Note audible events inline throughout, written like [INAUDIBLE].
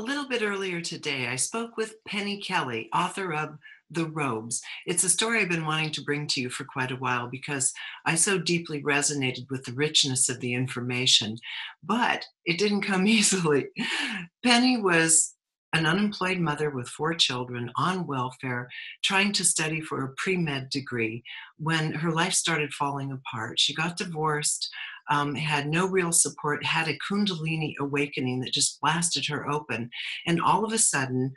A little bit earlier today, I spoke with Penny Kelly, author of The Robes. It's a story I've been wanting to bring to you for quite a while because I so deeply resonated with the richness of the information, but it didn't come [LAUGHS] easily. Penny was an unemployed mother with four children on welfare, trying to study for a pre med degree when her life started falling apart. She got divorced um, had no real support, had a Kundalini awakening that just blasted her open. And all of a sudden,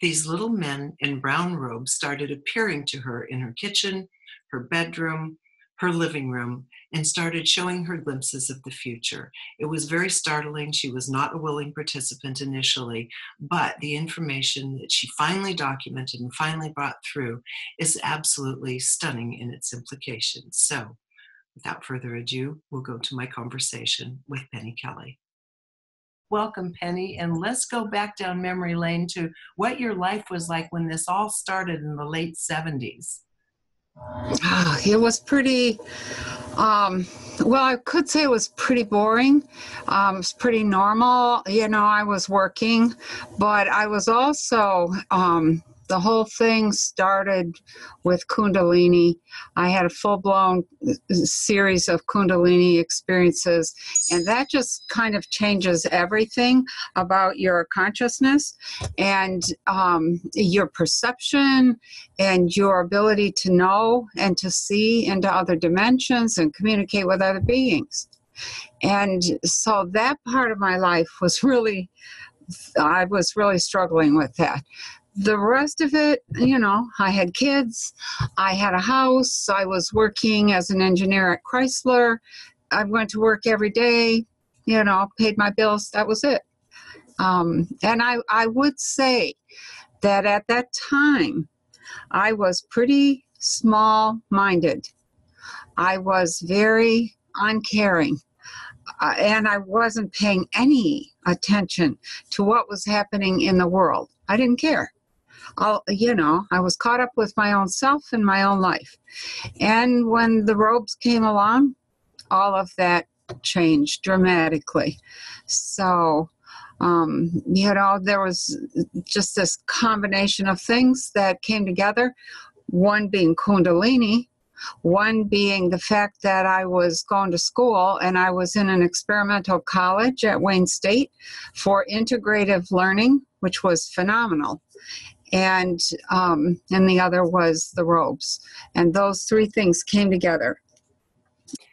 these little men in brown robes started appearing to her in her kitchen, her bedroom, her living room, and started showing her glimpses of the future. It was very startling. She was not a willing participant initially, but the information that she finally documented and finally brought through is absolutely stunning in its implications. So, Without further ado, we'll go to my conversation with Penny Kelly. Welcome, Penny, and let's go back down memory lane to what your life was like when this all started in the late 70s. It was pretty, um, well, I could say it was pretty boring. Um, it was pretty normal. You know, I was working, but I was also um, the whole thing started with Kundalini. I had a full blown series of Kundalini experiences, and that just kind of changes everything about your consciousness and um, your perception and your ability to know and to see into other dimensions and communicate with other beings. And so that part of my life was really I was really struggling with that the rest of it, you know, I had kids, I had a house, I was working as an engineer at Chrysler. I went to work every day, you know, paid my bills. That was it. Um, and I, I would say that at that time, I was pretty small minded. I was very uncaring. Uh, and I wasn't paying any attention to what was happening in the world. I didn't care all, you know, I was caught up with my own self and my own life. And when the robes came along, all of that changed dramatically. So, um, you know, there was just this combination of things that came together. One being Kundalini, one being the fact that I was going to school and I was in an experimental college at Wayne State for integrative learning, which was phenomenal and um, and the other was the robes, and those three things came together,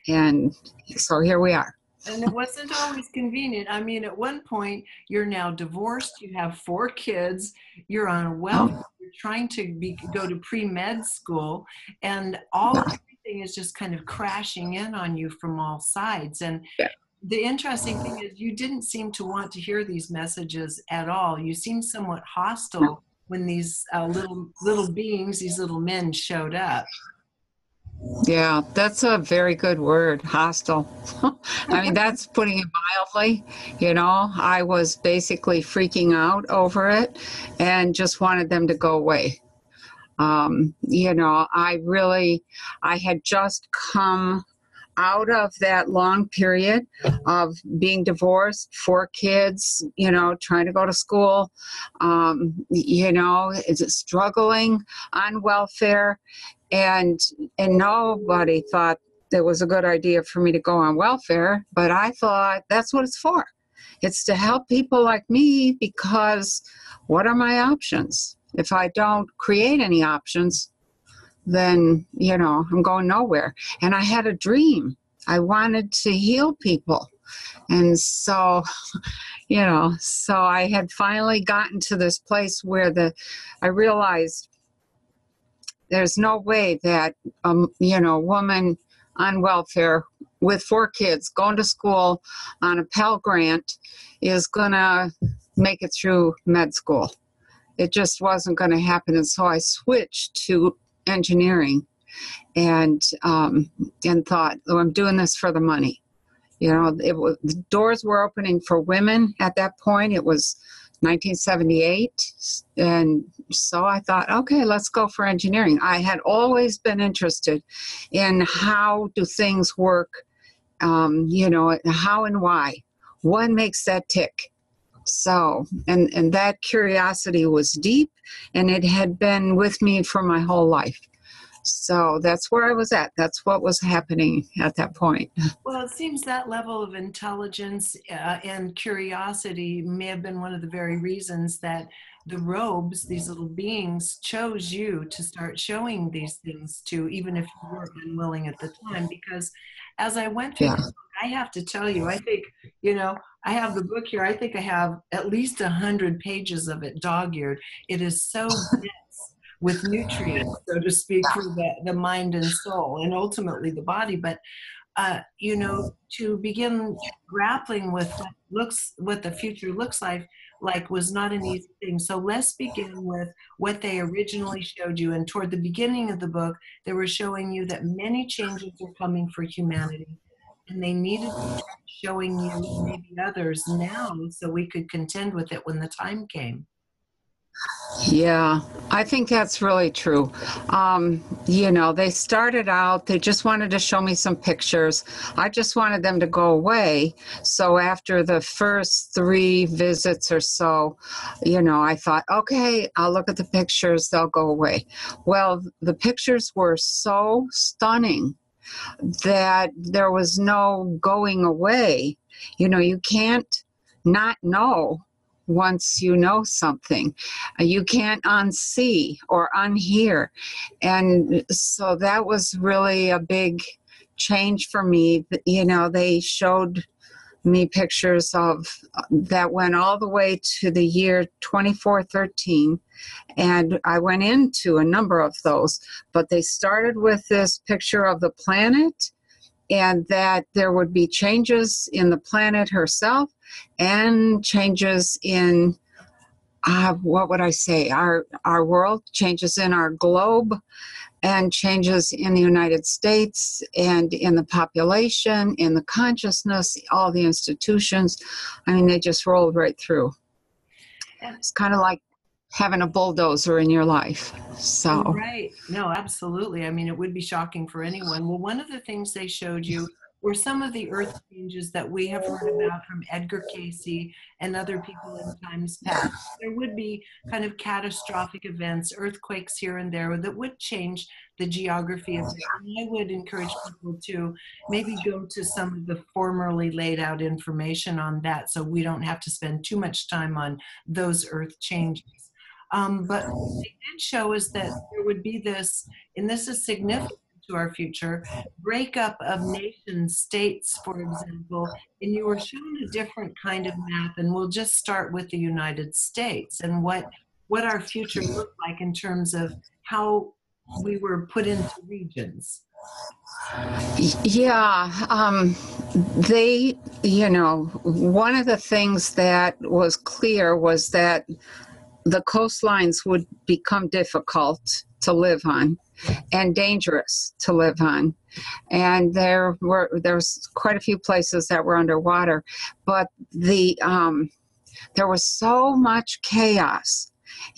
and so here we are. And it wasn't always convenient. I mean, at one point, you're now divorced. You have four kids. You're on a well. Oh. You're trying to be, go to pre med school, and all everything is just kind of crashing in on you from all sides. And yeah the interesting thing is you didn't seem to want to hear these messages at all you seemed somewhat hostile when these uh, little little beings, these little men, showed up. Yeah, that's a very good word, hostile. [LAUGHS] I mean, that's putting it mildly. You know, I was basically freaking out over it and just wanted them to go away. Um, you know, I really, I had just come out of that long period of being divorced, four kids, you know, trying to go to school, um, you know, is struggling on welfare, and and nobody thought it was a good idea for me to go on welfare, but I thought that's what it's for. It's to help people like me because what are my options? If I don't create any options, then you know i'm going nowhere. And i had a dream. I wanted to heal people. And so [LAUGHS] you know so i had finally gotten to this place where the i realized there's no way that um you know a woman on welfare with four kids going to school on a pell grant is gonna make it through med school. It just wasn't going to happen. And so i switched to engineering and um, and thought, oh, I'm doing this for the money. You know, it was, the doors were opening for women at that point. It was 1978, and so I thought, okay, let's go for engineering. I had always been interested in how do things work, um, you know, how and why. What makes that tick? So, and and that curiosity was deep, and it had been with me for my whole life. So that's where I was at. That's what was happening at that point. [LAUGHS] Well, it seems that level of intelligence uh, and curiosity may have been one of the very reasons that the robes, these little beings, chose you to start showing these things to, even if you were unwilling at the time. Because as I went through, Yeah. book, I have to tell you, I think, you know, I have the book here. I think I have at least a hundred pages of it dog-eared. It is so [LAUGHS] dense with nutrients, so to speak, for the, the mind and soul, and ultimately the body. But uh, you know, to begin grappling with what looks what the future looks like like was not an easy thing. So let's begin with what they originally showed you. And toward the beginning of the book, they were showing you that many changes are coming for humanity. And they needed showing you maybe others now so we could contend with it when the time came. Yeah, I think that's really true. Um, you know, they started out, they just wanted to show me some pictures. I just wanted them to go away. So after the first three visits or so, you know, I thought, okay, I'll look at the pictures, they'll go away. Well, the pictures were so stunning that there was no going away. You know, you can't not know once you know something. Uh, You can't unsee or unhear. And so that was really a big change for me. You know, they showed me pictures of uh, that went all the way to the year 2413 and i went into a number of those but they started with this picture of the planet and that there would be changes in the planet herself and changes in uh, what would I say? Our our world changes in our globe and changes in the United States and in the population in the consciousness all the institutions. I mean they just rolled right through. It's kind of like having a bulldozer in your life so Right. No, absolutely. I mean, it would be shocking for anyone. Well, one of the things they showed you were some of the earth changes that we have heard about from Edgar Cayce and other people in times past. There would be kind of catastrophic events, earthquakes here and there that would change the geography of it. And I would encourage people to maybe go to some of the formerly laid out information on that so we don't have to spend too much time on those earth changes. Um, but what they did show is that there would be this, and this is significant to our future, breakup of nation states, for example, and you were shown a different kind of map, and we'll just start with the United States and what what our future looked like in terms of how we were put into regions. Yeah, um, they, you know, one of the things that was clear was that the coastlines would become difficult to live on and dangerous to live on. And there were there was quite a few places that were underwater, but the um, there was so much chaos.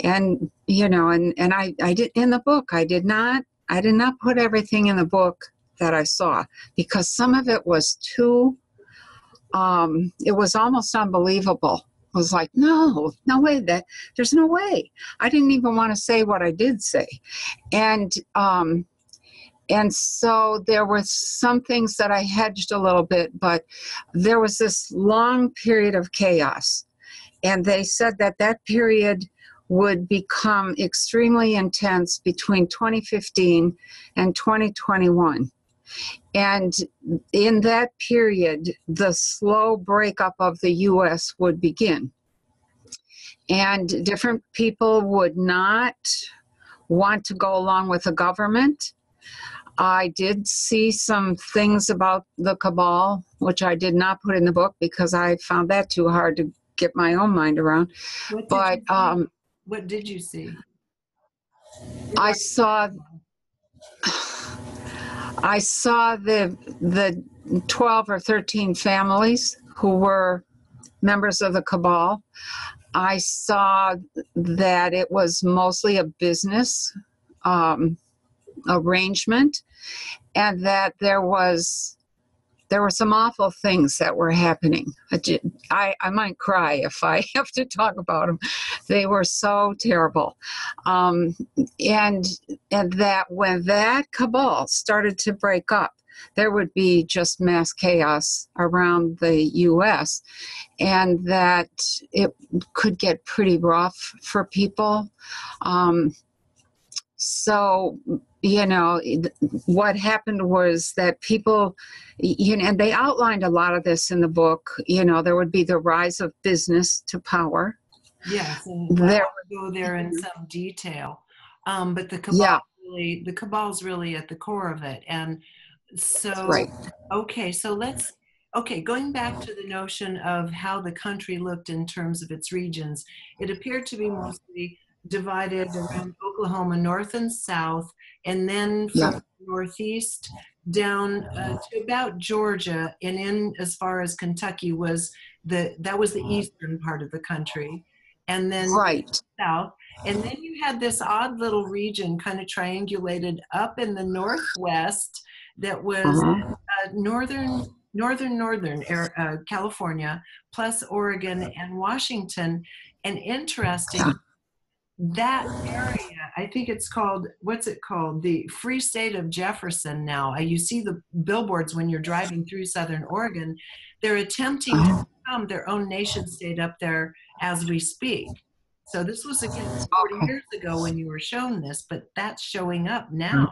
And you know, and and I I did in the book I did not I did not put everything in the book that I saw because some of it was too um it was almost unbelievable. It was like, no, no way that there's no way. I didn't even want to say what I did say. And um and so there were some things that I hedged a little bit, but there was this long period of chaos. And they said that that period would become extremely intense between 2015 and 2021. And in that period, the slow breakup of the US would begin. And different people would not want to go along with the government. I did see some things about the cabal, which I did not put in the book because I found that too hard to get my own mind around. What But um, what did you see? I saw I saw the the 12 or 13 families who were members of the cabal. I saw that it was mostly a business um, arrangement and that there was there were some awful things that were happening. I, ju- I, I might cry if I [LAUGHS] have to talk about them. They were so terrible. Um, and, and that when that cabal started to break up, there would be just mass chaos around the US, and that it could get pretty rough for people. Um, so, you know, what happened was that people, you know, and they outlined a lot of this in the book. You know, there would be the rise of business to power. Yes, there go there in some detail. Um, but the cabal yeah. really, the cabal's really at the core of it, and so, right. okay, so let's, okay, going back to the notion of how the country looked in terms of its regions, it appeared to be mostly divided around Oklahoma, north and south, and then from yeah. northeast down uh, to about Georgia, and in as far as Kentucky was the that was the eastern part of the country, and then right south, and then you had this odd little region kind of triangulated up in the northwest that was uh-huh. uh, northern northern northern uh, California plus Oregon and Washington. And interesting, that area, I think it's called what's it called? The Free State of Jefferson. Now you see the billboards when you're driving through Southern Oregon. They're attempting to uh-huh. become their own nation state up there as we speak. So this was again 40 years ago when you were shown this, but that's showing up now.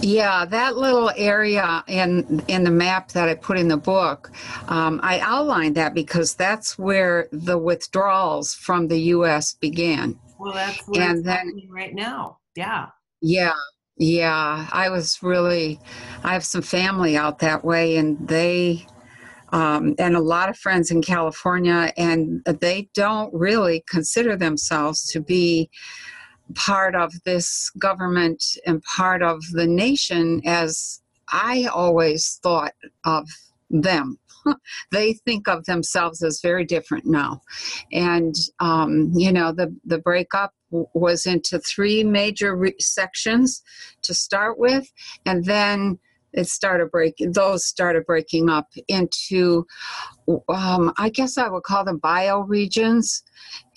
Yeah, that little area in in the map that I put in the book, um, I outlined that because that's where the withdrawals from the U.S. began. Well, that's and then right now. Yeah. Yeah, yeah. I was really. I have some family out that way, and they. Um, and a lot of friends in California, and they don't really consider themselves to be part of this government and part of the nation as I always thought of them. [LAUGHS] they think of themselves as very different now. And, um, you know, the, the breakup was into three major re- sections to start with, and then it started breaking those started breaking up into um, i guess i would call them bioregions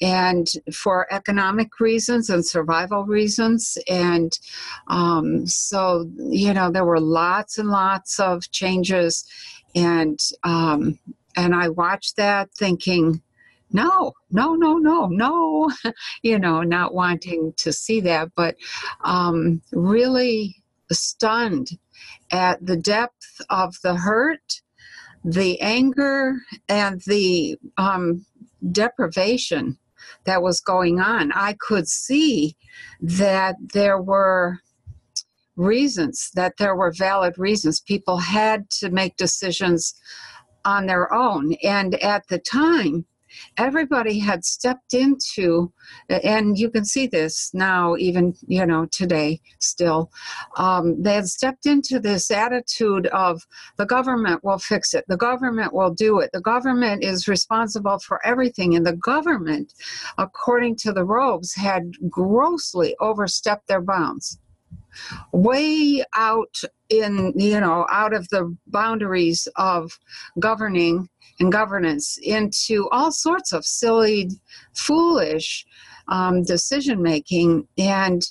and for economic reasons and survival reasons and um, so you know there were lots and lots of changes and um, and i watched that thinking no no no no no [LAUGHS] you know not wanting to see that but um, really stunned at the depth of the hurt, the anger, and the um, deprivation that was going on. I could see that there were reasons, that there were valid reasons. People had to make decisions on their own. And at the time, everybody had stepped into and you can see this now even you know today still um, they had stepped into this attitude of the government will fix it. The government will do it. The government is responsible for everything. And the government according to the robes had grossly overstepped their bounds way out in you know out of the boundaries of governing and governance into all sorts of silly foolish um, decision making and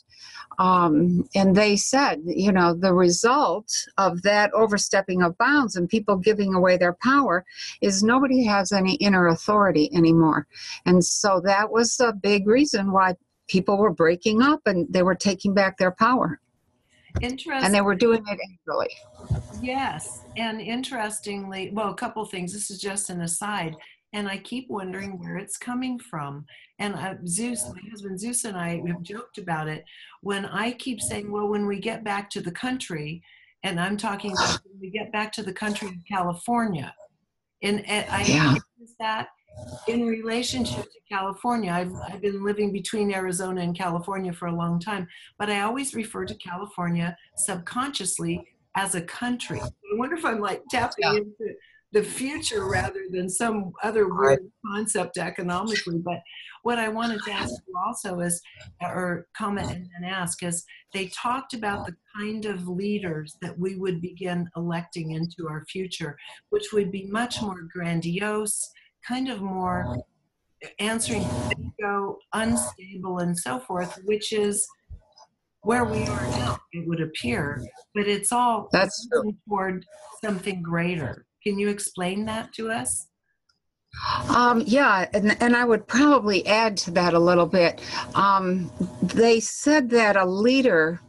um, and they said you know the result of that overstepping of bounds and people giving away their power is nobody has any inner authority anymore. And so that was a big reason why people were breaking up and they were taking back their power Interesting. And they were doing it angrily. Yes. And interestingly, well, a couple things. This is just an aside. And I keep wondering where it's coming from. And uh, Zeus, my husband Zeus, and I have joked about it. When I keep saying, well, when we get back to the country, and I'm talking about when we get back to the country of California, and, and I yeah. that in relationship to California, I've, I've been living between Arizona and California for a long time, but I always refer to California subconsciously as a country. I wonder if I'm like tapping yeah. into the future rather than some other weird concept economically. But what I wanted to ask you also is, or comment and then ask, is they talked about the kind of leaders that we would begin electing into our future, which would be much more grandiose, kind of more answering ego, unstable, and so forth, which is where we are now, it would appear. But it's all That's toward something greater. Can you explain that to us? Um, yeah, and, and I would probably add to that a little bit. Um, they said that a leader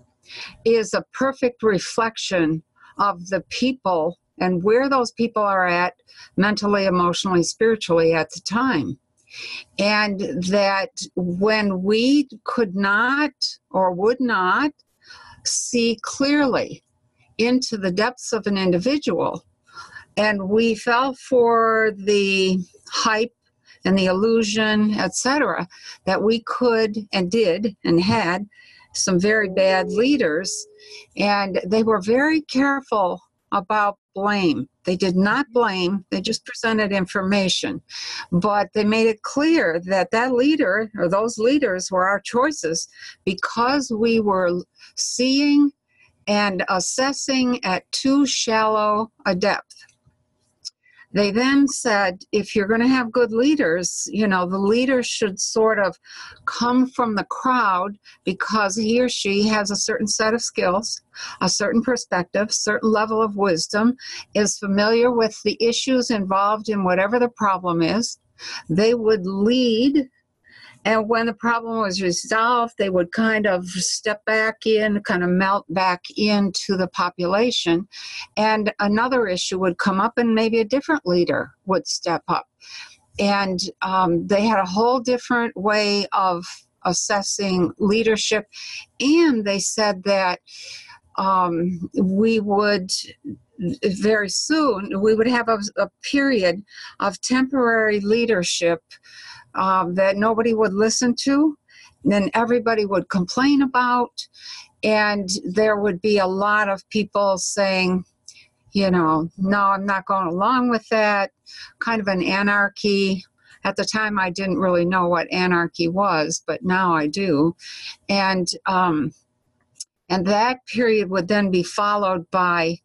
is a perfect reflection of the people and where those people are at mentally, emotionally, spiritually at the time. And that when we could not or would not see clearly into the depths of an individual, and we fell for the hype and the illusion, etc., that we could and did and had some very bad leaders, and they were very careful about blame. They did not mm-hmm. blame, they just presented information. But they made it clear that that leader or those leaders were our choices because we were seeing and assessing at too shallow a depth they then said if you're going to have good leaders you know the leader should sort of come from the crowd because he or she has a certain set of skills a certain perspective certain level of wisdom is familiar with the issues involved in whatever the problem is. They would lead and when the problem was resolved, they would kind of step back in, kind of melt back into the population. And another issue would come up, and maybe a different leader would step up. And um, they had a whole different way of assessing leadership. And they said that um, we would very soon we would have a, a period of temporary leadership um, that nobody would listen to, then everybody would complain about, and there would be a lot of people saying, you know, no, I'm not going along with that, kind of an anarchy. At the time, I didn't really know what anarchy was, but now I do. And, um, and that period would then be followed by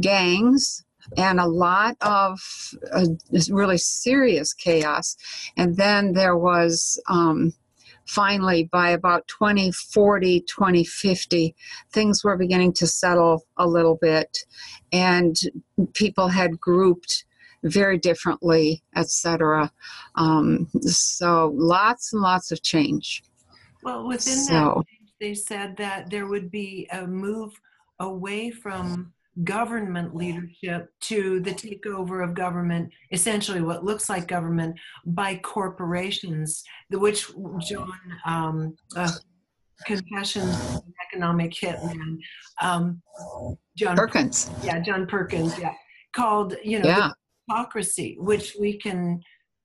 gangs and a lot of uh, really serious chaos. And then there was um, finally, by about 2040, 2050, things were beginning to settle a little bit, and people had grouped very differently, etc. Um, so lots and lots of change. Well, within so, that, they said that there would be a move away from government leadership to the takeover of government, essentially what looks like government by corporations, which John um, uh, Confessions Economic Hitman, um, John Perkins. Yeah, John Perkins. Yeah, called you know yeah. hypocrisy, which we can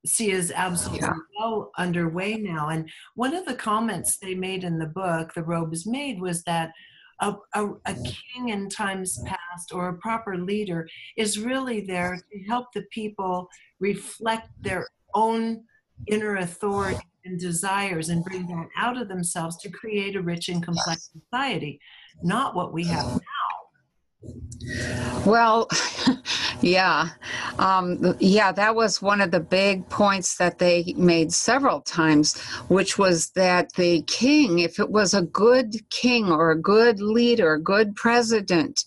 see is absolutely yeah. well underway now. And one of the comments they made in the book, The Robe Robes Made, was that a, a, a, king in times past or a proper leader is really there to help the people reflect their own inner authority and desires and bring that out of themselves to create a rich and complex society, not what we have now. Well, [LAUGHS] yeah. Um, yeah, that was one of the big points that they made several times, which was that the king, if it was a good king or a good leader, a good president,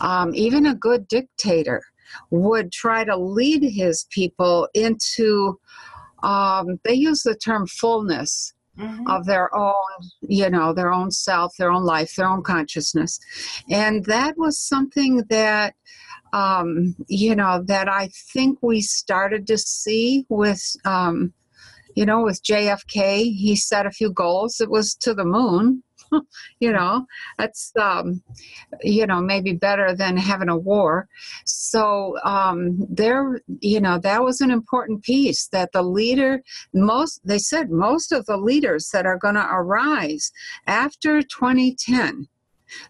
um, even a good dictator, would try to lead his people into, um, they use the term fullness mm-hmm. of their own, you know, their own self, their own life, their own consciousness. And that was something that, um, you know, that I think we started to see with, um, you know, with JFK. He set a few goals. It was to the moon, [LAUGHS] you know that's um, you know maybe better than having a war. So um, there you know that was an important piece that the leader most they said most of the leaders that are going to arise after 2010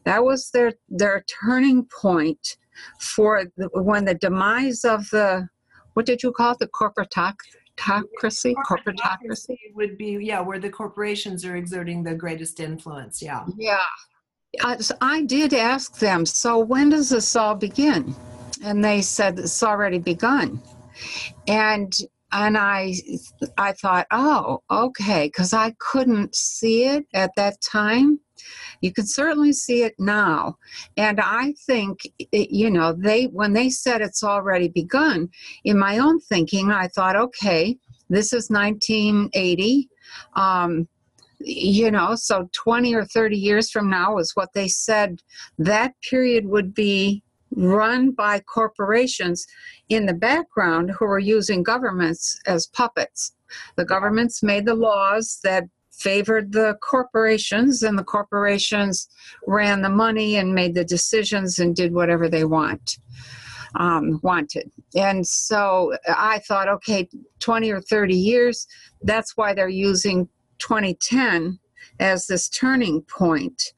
that was their their turning point for the, when the demise of the what did you call it? The corporatocracy corporatocracy? Would be yeah where the corporations are exerting the greatest influence yeah. Yeah. I, I did ask them so when does this all begin? And they said it's already begun. And and i i thought oh okay because i couldn't see it at that time you can certainly see it now. And i think you know they when they said it's already begun in my own thinking i thought okay this is 1980 um, you know so 20 or 30 years from now is what they said that period would be run by corporations in the background who were using governments as puppets. The governments made the laws that favored the corporations and the corporations ran the money and made the decisions and did whatever they want um, wanted. And so i thought okay 20 or 30 years that's why they're using 2010 as this turning point.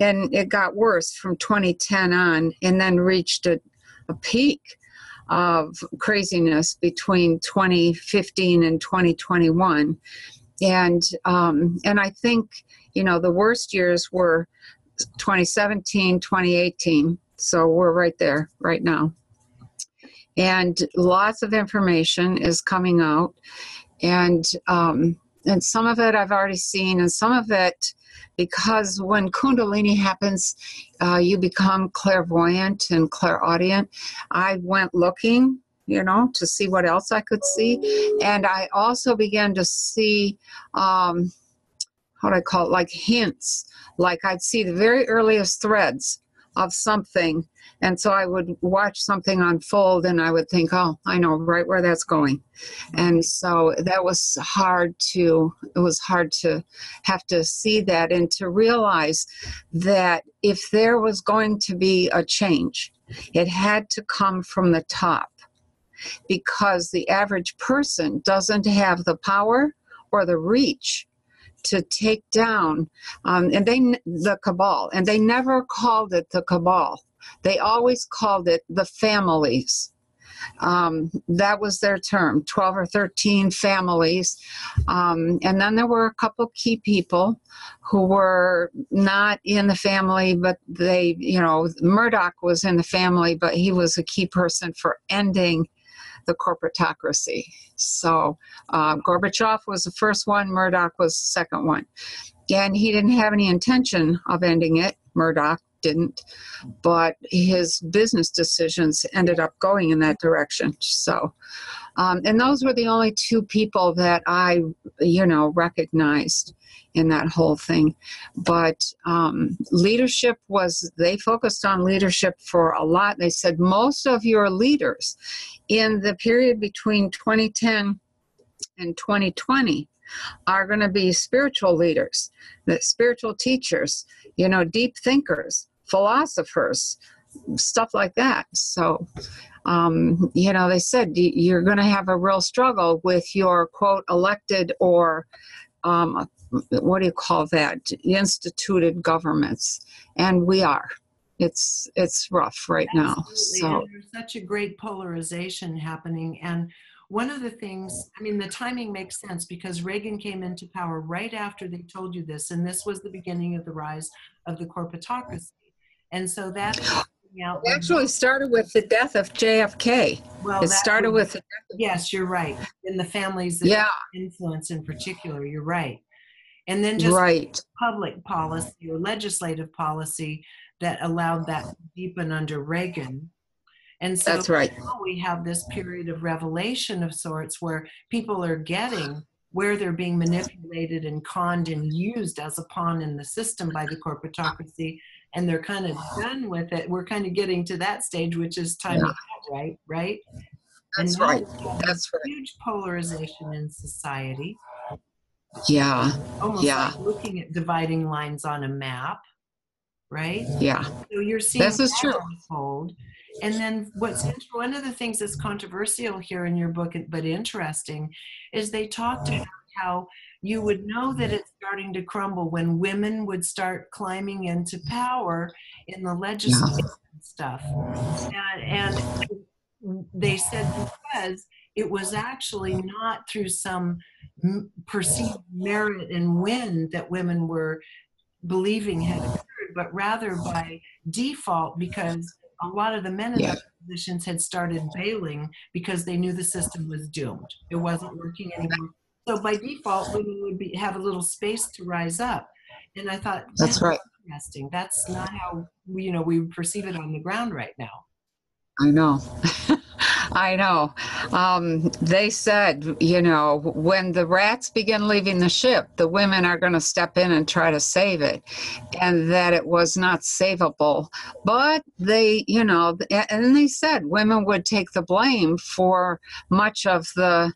And it got worse from 2010 on and then reached a, a peak of craziness between 2015 and 2021 and um, and I think you know the worst years were 2017, 2018. So we're right there right now, and lots of information is coming out, and um, and some of it I've already seen, and some of it because when Kundalini happens, uh, you become clairvoyant and clairaudient. I went looking you know, to see what else I could see. And I also began to see, um, how do I call it, like hints. Like I'd see the very earliest threads of something. And so I would watch something unfold and I would think, oh, I know right where that's going. And so that was hard to, it was hard to have to see that and to realize that if there was going to be a change, it had to come from the top because the average person doesn't have the power or the reach to take down um, and they the cabal and they never called it the cabal. They always called it the families. Um, that was their term 12 or 13 families. Um, and then there were a couple key people who were not in the family but they you know murdoch was in the family but he was a key person for ending the corporatocracy. So uh, Gorbachev was the first one, Murdoch was the second one. And he didn't have any intention of ending it. Murdoch didn't, but his business decisions ended up going in that direction. So, um, and those were the only two people that I, you know, recognized in that whole thing. But um, leadership was, they focused on leadership for a lot. They said most of your leaders in the period between 2010 and 2020 are going to be spiritual leaders, spiritual teachers, you know, deep thinkers, philosophers, stuff like that. So, um, you know, they said you're going to have a real struggle with your quote elected or um, what do you call that instituted governments, and we are it's it's rough right Absolutely. now. So and there's such a great polarization happening, and one of the things, I mean, the timing makes sense because Reagan came into power right after they told you this, and this was the beginning of the rise of the corporatocracy, and so that. It actually started with the death of JFK. Well, it started with yes, you're right. In the families yeah. influence in particular, you're right. And then just right. public policy or legislative policy that allowed that to deepen under Reagan. And so that's right. we have this period of revelation of sorts where people are getting where they're being manipulated and conned and used as a pawn in the system by the corporatocracy and they're kind of done with it we're kind of getting to that stage which is time yeah. right right that's right that's right huge polarization in society yeah almost yeah like looking at dividing lines on a map right? Yeah. So you're seeing this is true. Unfold. And then what's one of the things that's controversial here in your book, but interesting, is they talked about how you would know that it's starting to crumble when women would start climbing into power in the legislature yeah. and stuff. And, and they said because it was actually not through some perceived merit and win that women were believing had occurred, but rather by default because a lot of the men in yeah. those positions had started bailing because they knew the system was doomed. It wasn't working anymore. So by default, women would be, have a little space to rise up. And I thought that's, that's right. Interesting. That's not how we, you know we perceive it on the ground right now. I know. [LAUGHS] I know. Um, they said, you know, when the rats begin leaving the ship, the women are going to step in and try to save it, and that it was not savable. But they, you know, and they said women would take the blame for much of the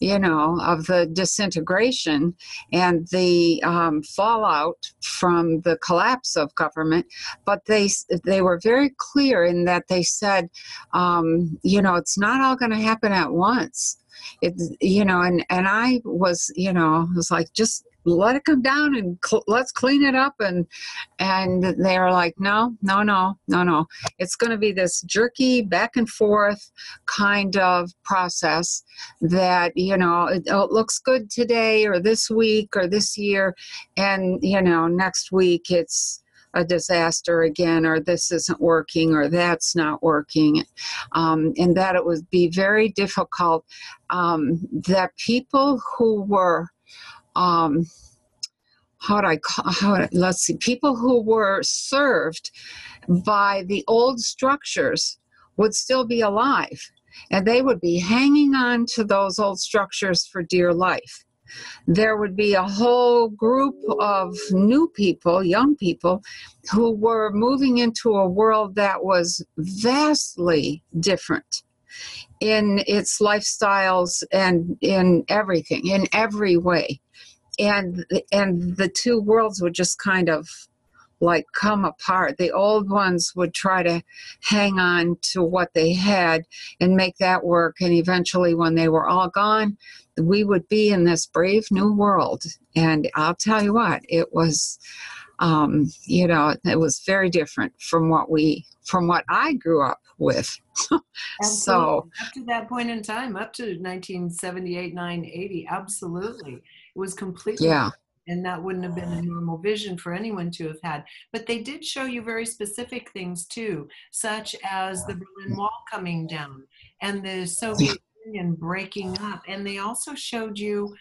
you know, of the disintegration and the um, fallout from the collapse of government. But they they were very clear in that they said, um, you know, it's not all going to happen at once. It, you know, and and I was, you know, was like just let it come down and cl- let's clean it up and and they are like no no no no no. It's going to be this jerky back and forth kind of process that you know it, it looks good today or this week or this year. And you know next week it's a disaster again, or this isn't working, or that's not working, um, and that it would be very difficult. Um, that people who were um, how do I call, how, let's see, people who were served by the old structures would still be alive and they would be hanging on to those old structures for dear life. There would be a whole group of new people, young people, who were moving into a world that was vastly different in its lifestyles and in everything, in every way and and the two worlds would just kind of like come apart. The old ones would try to hang on to what they had and make that work. And eventually, when they were all gone, we would be in this brave new world. And I'll tell you what, it was, um, you know, it was very different from what we, from what I grew up with. [LAUGHS] so up to that point in time, up to 1978, 980, absolutely was completely yeah and that wouldn't have been a normal vision for anyone to have had. But they did show you very specific things too, such as the Berlin Wall coming down and the Soviet Union breaking up. And they also showed you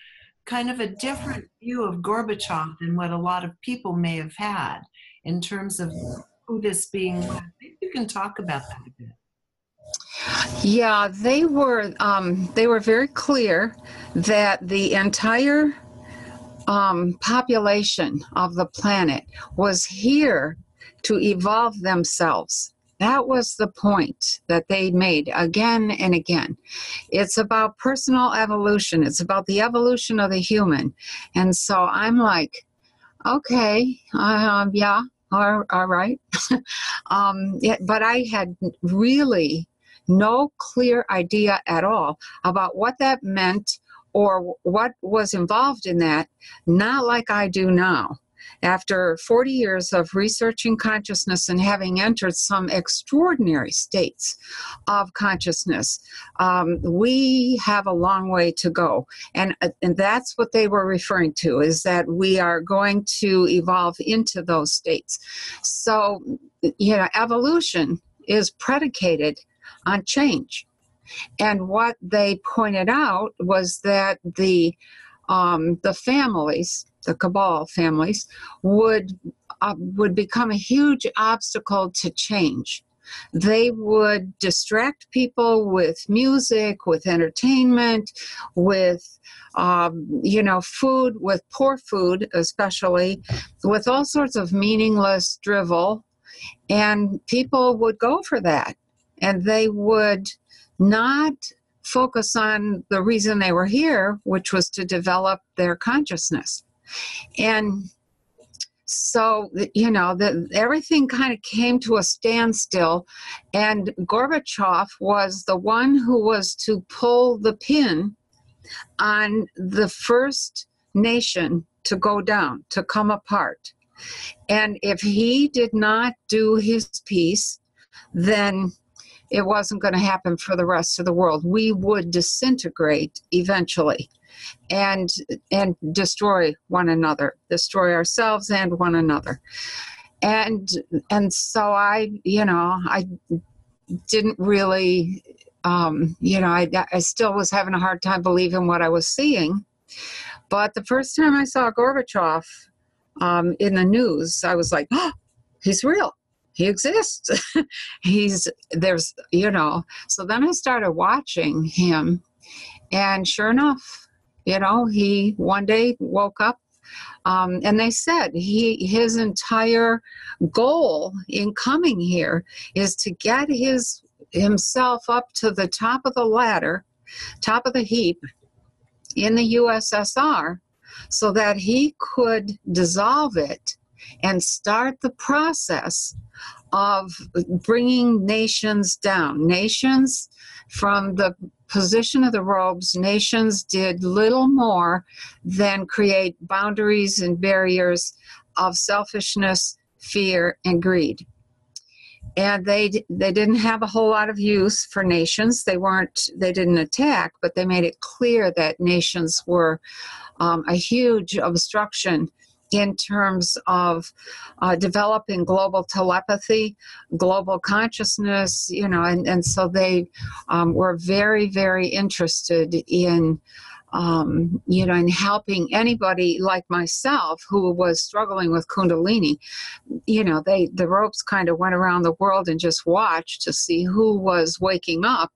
kind of a different view of Gorbachev than what a lot of people may have had in terms of who this being Maybe you can talk about that a bit. Yeah, they were um, they were very clear that the entire um, population of the planet was here to evolve themselves. That was the point that they made again and again. It's about personal evolution, it's about the evolution of the human. And so I'm like, okay, uh, yeah, all, all right. [LAUGHS] um, yeah, but I had really no clear idea at all about what that meant or what was involved in that, not like I do now. After 40 years of researching consciousness and having entered some extraordinary states of consciousness, um, we have a long way to go. And, uh, and that's what they were referring to, is that we are going to evolve into those states. So, you know, evolution is predicated on change. And what they pointed out was that the um, the families, the cabal families, would uh, would become a huge obstacle to change. They would distract people with music, with entertainment, with um, you know food, with poor food, especially with all sorts of meaningless drivel, and people would go for that, and they would not focus on the reason they were here, which was to develop their consciousness. And so, you know, the, everything kind of came to a standstill, and Gorbachev was the one who was to pull the pin on the first nation to go down, to come apart. And if he did not do his piece, then it wasn't going to happen for the rest of the world. We would disintegrate eventually and and destroy one another, destroy ourselves and one another. And and so I, you know, I didn't really um, you know, I, I still was having a hard time believing what I was seeing. But the first time I saw Gorbachev um, in the news, I was like, oh, [GASPS] he's real. He exists. [LAUGHS] he's there's, you know. So then I started watching him, and sure enough, you know, he one day woke up um, and they said he his entire goal in coming here is to get his himself up to the top of the ladder, top of the heap in the USSR so that he could dissolve it and start the process of bringing nations down. Nations, from the position of the robes, nations did little more than create boundaries and barriers of selfishness, fear, and greed and they they didn't have a whole lot of use for nations. They weren't they didn't attack, but they made it clear that nations were um, a huge obstruction in terms of uh, developing global telepathy, global consciousness, you know, and, and so they um, were very, very interested in um, you know, in helping anybody like myself who was struggling with Kundalini, you know, they the robes kind of went around the world and just watched to see who was waking up,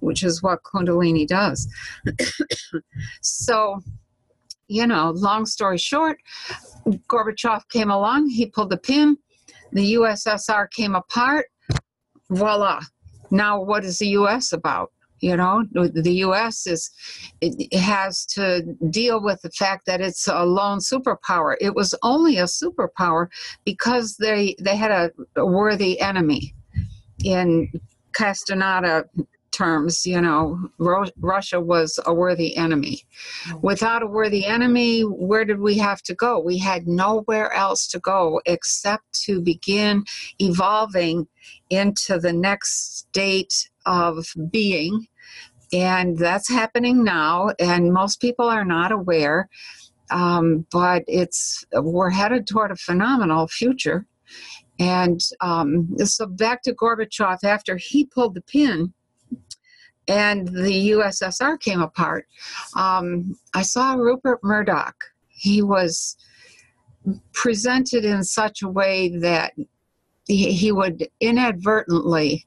which is what Kundalini does. [COUGHS] so, you know, long story short, Gorbachev came along, he pulled the pin, the USSR came apart, voila. Now, what is the US about? you know the us is it has to deal with the fact that it's a lone superpower it was only a superpower because they they had a, a worthy enemy in castaneda terms you know Ro- russia was a worthy enemy. Mm-hmm. without a worthy enemy where did we have to go? We had nowhere else to go except to begin evolving into the next state of being. And that's happening now and most people are not aware um, but it's we're headed toward a phenomenal future. And um, so back to gorbachev after he pulled the pin and the ussr came apart. Um, i saw rupert murdoch. He was presented in such a way that he, he would inadvertently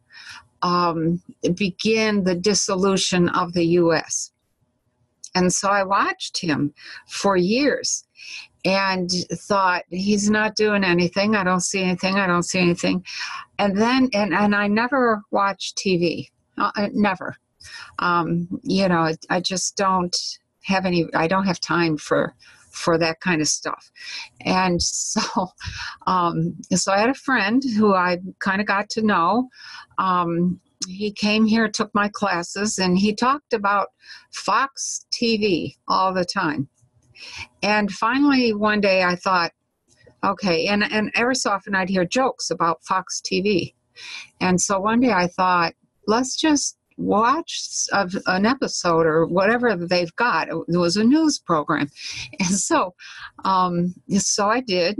um, begin the dissolution of the U.S. And so I watched him for years and thought he's not doing anything. I don't see anything. I don't see anything. And then and, and i never watched tv uh, never um, you know i just don't have any i don't have time for for that kind of stuff. And so, [LAUGHS] um, so I had a friend who I kind of got to know. Um, he came here, took my classes, and he talked about Fox TV all the time. And finally, one day I thought, okay, and, and every so often I'd hear jokes about Fox TV. And so one day I thought, let's just watch an episode or whatever they've got. It was a news program, [LAUGHS] and so, um, so I did,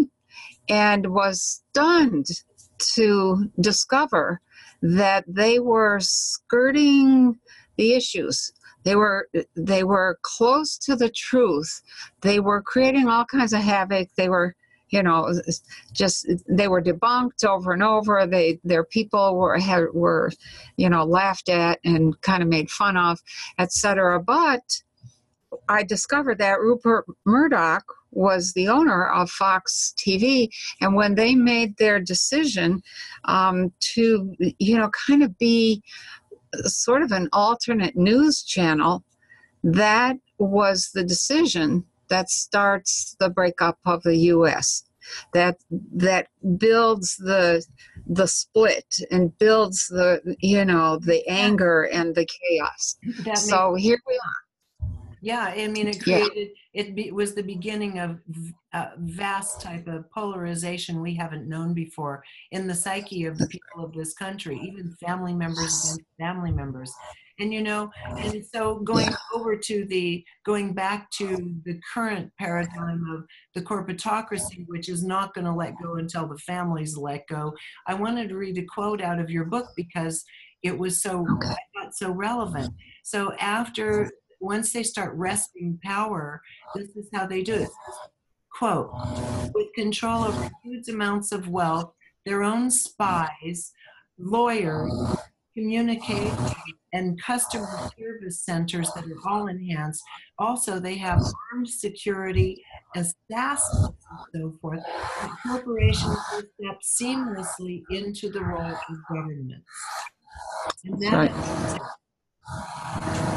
and was stunned to discover that they were skirting the issues. They were they were close to the truth. They were creating all kinds of havoc. They were you know just they were debunked over and over. They their people were had, were you know laughed at and kind of made fun of etc but i discovered that rupert murdoch was the owner of fox tv and when they made their decision um, to you know kind of be sort of an alternate news channel that was the decision that starts the breakup of the U.S. That that builds the the split and builds the you know the anger and the chaos. That so makes, here we are. Yeah, I mean, it Yeah. created, it be- was the beginning of a vast type of polarization we haven't known before in the psyche of the people of this country, even family members against family members. And you know, and so going over to the, going back to the current paradigm of the corporatocracy, which is not going to let go until the families let go, I wanted to read a quote out of your book because it was so, Okay. So relevant. So after once they start wresting power, this is how they do it. Quote, with control over huge amounts of wealth, their own spies, lawyers, communication, and customer service centers that are all enhanced. Also, they have armed security, assassins, and so forth. The corporations will step seamlessly into the role of governments. And that Right.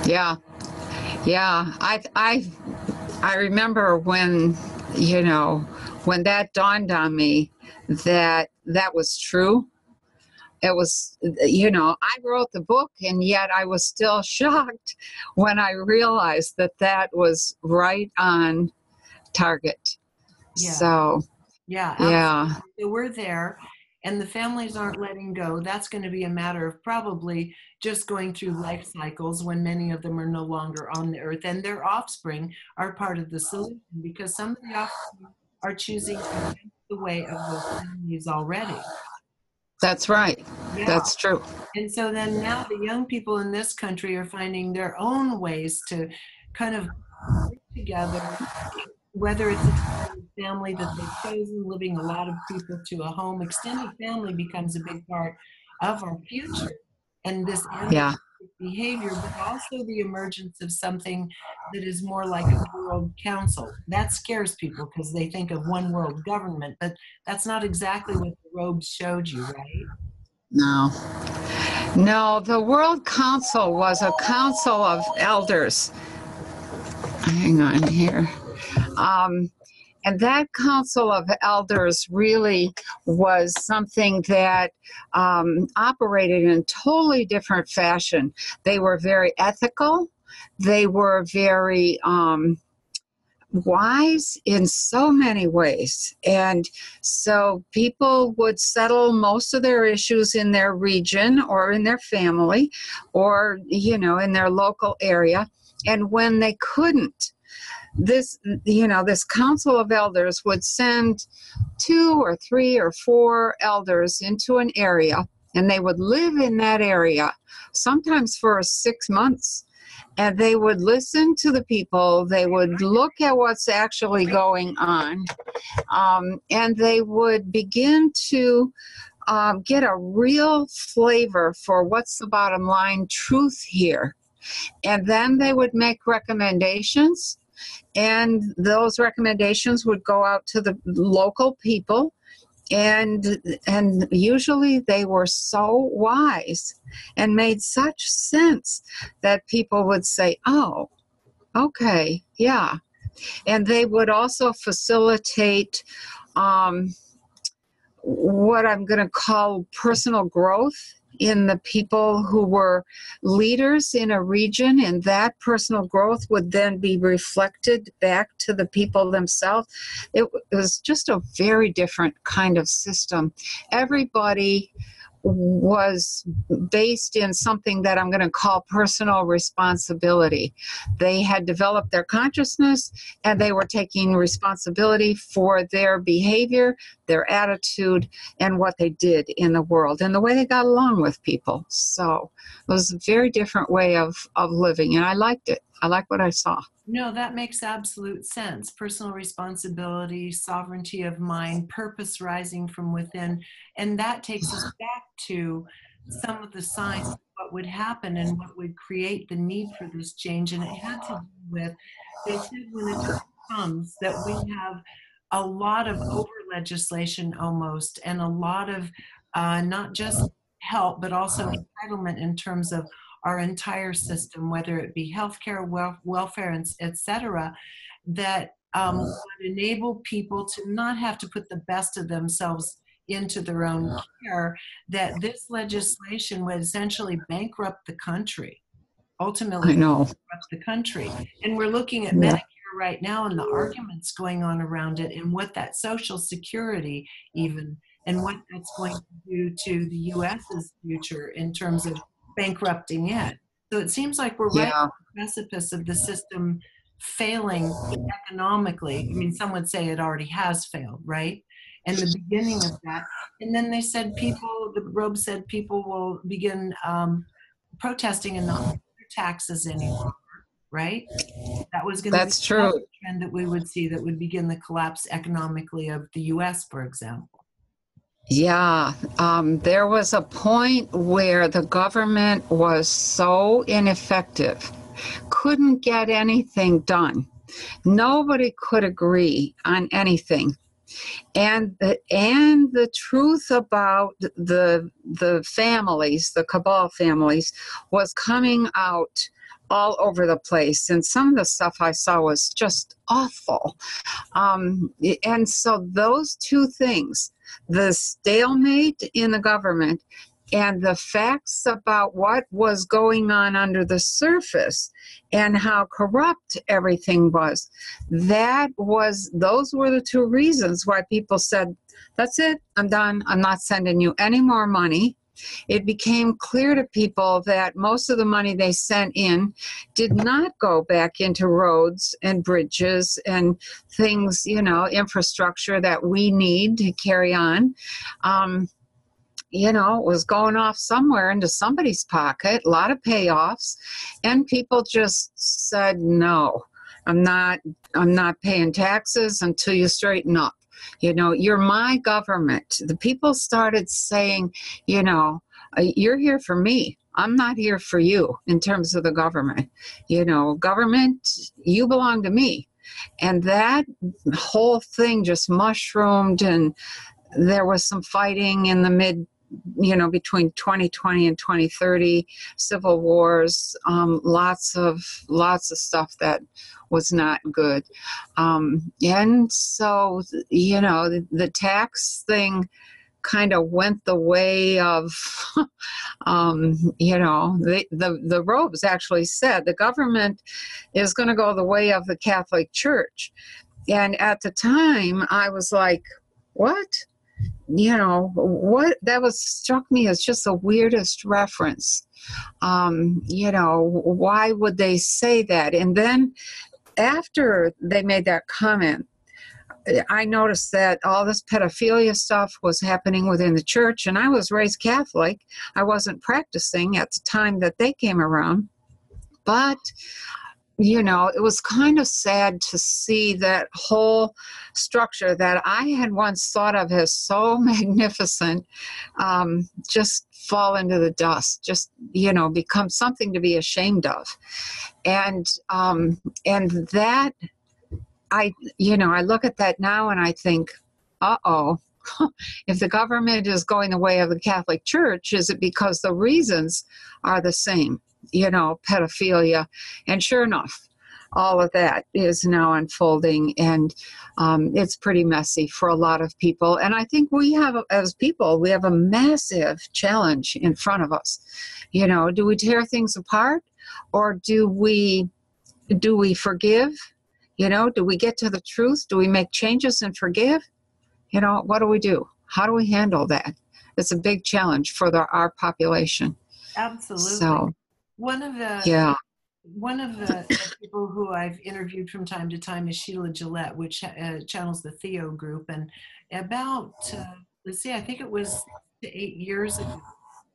Yeah, yeah. I I I remember when you know when that dawned on me that that was true. It was you know I wrote the book and yet I was still [LAUGHS] shocked when I realized that that was right on target. Yeah. So Yeah. yeah, So we're there, and the families aren't letting go. That's going to be a matter of probably just going through life cycles when many of them are no longer on the earth, and their offspring are part of the solution because some of the offspring are choosing the way of the families already. That's right. Yeah. That's true. And so then now the young people in this country are finding their own ways to kind of work together, whether it's a family that they've chosen, living a lot of people to a home. Extended family becomes a big part of our future. And this Yeah. Behavior, but also the emergence of something that is more like a world council. That scares people because they think of one world government, but that's not exactly what the robes showed you, right? No. No, the World Council was a council of elders. Hang on here. Um, and that council of elders really was something that um, operated in a totally different fashion. They were very ethical. They were very um, wise in so many ways. And so people would settle most of their issues in their region or in their family or, you know, in their local area. And when they couldn't, this, you know, this council of elders would send two or three or four elders into an area and they would live in that area, sometimes for six months and they would listen to the people they would look at what's actually going on um, and they would begin to um, get a real flavor for what's the bottom line truth here. And then they would make recommendations and those recommendations would go out to the local people. And and usually they were so wise and made such sense that people would say oh okay yeah. And they would also facilitate um, what i'm going to call personal growth in the people who were leaders in a region, and that personal growth would then be reflected back to the people themselves. It, was just a very different kind of system. Everybody was based in something that I'm going to call personal responsibility. They had developed their consciousness and they were taking responsibility for their behavior, their attitude, and what they did in the world and the way they got along with people. So it was a very different way of, of living, and I liked it. I liked what I saw. No, that makes absolute sense. Personal responsibility, sovereignty of mind, purpose rising from within. And that takes us [SIGHS] back to some of the signs of what would happen and what would create the need for this change. And it had to do with, they said when the time comes that we have a lot of over legislation almost and a lot of uh, not just help, but also entitlement in terms of our entire system, whether it be healthcare, wel- welfare, and s- et cetera, that um, would enable people to not have to put the best of themselves into their own care, that this legislation would essentially bankrupt the country. ultimately I know. disrupt the country. And we're looking at Yeah. Medicare right now and the arguments going on around it and what that Social Security even and what that's going to do to the U.S.'s future in terms of bankrupting it. So it seems like we're right on the precipice of the system failing economically. I mean, some would say it already has failed, right? And the beginning of that. And then they said people, the Robe said people will begin um, protesting and not pay their taxes anymore, right? That was going to That's be true. trend that we would see that would begin the collapse economically of the U.S., for example. Yeah, um, there was a point where the government was so ineffective, couldn't get anything done. Nobody could agree on anything. And the, and the truth about the the families, the cabal families, was coming out all over the place. And some of the stuff I saw was just awful. Um, and so those two things, the stalemate in the government and the facts about what was going on under the surface and how corrupt everything was that was those were the two reasons why people said that's it i'm done i'm not sending you any more money it became clear to people that most of the money they sent in did not go back into roads and bridges and things, you know, infrastructure that we need to carry on. Um, you know, it was going off somewhere into somebody's pocket, a lot of payoffs, and people just said, no, I'm not, I'm not paying taxes until you straighten up. You know, you're my government. The people started saying, you know, uh, you're here for me. I'm not here for you in terms of the government. You know, government, you belong to me. And that whole thing just mushroomed, and there was some fighting in the mid, you know, between 2020 and 2030, civil wars, um, lots of lots of stuff that was not good. Um, and so, you know, the, the tax thing kind of went the way of, [LAUGHS] um, you know, the, the, the robes actually said the government is going to go the way of the Catholic Church. And at the time, I was like, what? You know, what? That was struck me as just the weirdest reference. Um, you know, why would they say that? And then after they made that comment, I noticed that all this pedophilia stuff was happening within the church, and I was raised Catholic. I wasn't practicing at the time that they came around, but you know, it was kind of sad to see that whole structure that I had once thought of as so [LAUGHS] magnificent um, just fall into the dust, just, you know, become something to be ashamed of. And, um, and that I, you know, I look at that now and I think, uh oh, [LAUGHS] if the government is going the way of the Catholic Church, is it because the reasons are the same? You know, pedophilia. And sure enough, all of that is now unfolding and um, it's pretty messy for a lot of people. And I think we have, as people, we have a massive challenge in front of us. You know, do we tear things apart or do we? Do we forgive? You know, do we get to the truth? Do we make changes and forgive? You know, what do we do? How do we handle that? It's a big challenge for the, our population. Absolutely. So, one of the yeah, one of the people who I've interviewed from time to time is Sheila Gillette, which uh, channels the Theo group. And about, uh, let's see, I think it was eight years ago,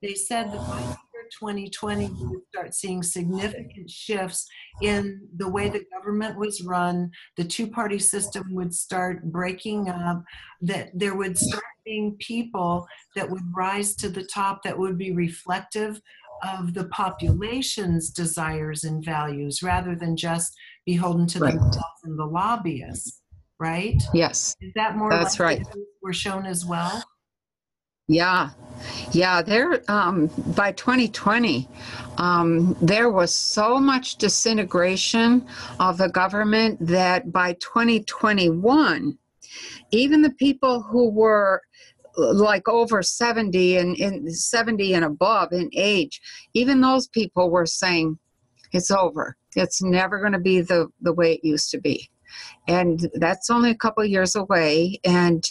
they said that by the year 2020, we would start seeing significant shifts in the way the government was run. The two party system would start breaking up, that there would start being people that would rise to the top that would be reflective of the population's desires and values rather than just beholden to Right. themselves and the lobbyists, right? yes. Is that more That's right. We're shown as well. Yeah, yeah. There, um, by 2020, um, there was so much disintegration of the government that by 2021, even the people who were like over 70 and in 70 and above in age, even those people were saying, It's over. It's never going to be the, the way it used to be. And that's only a couple years away. And,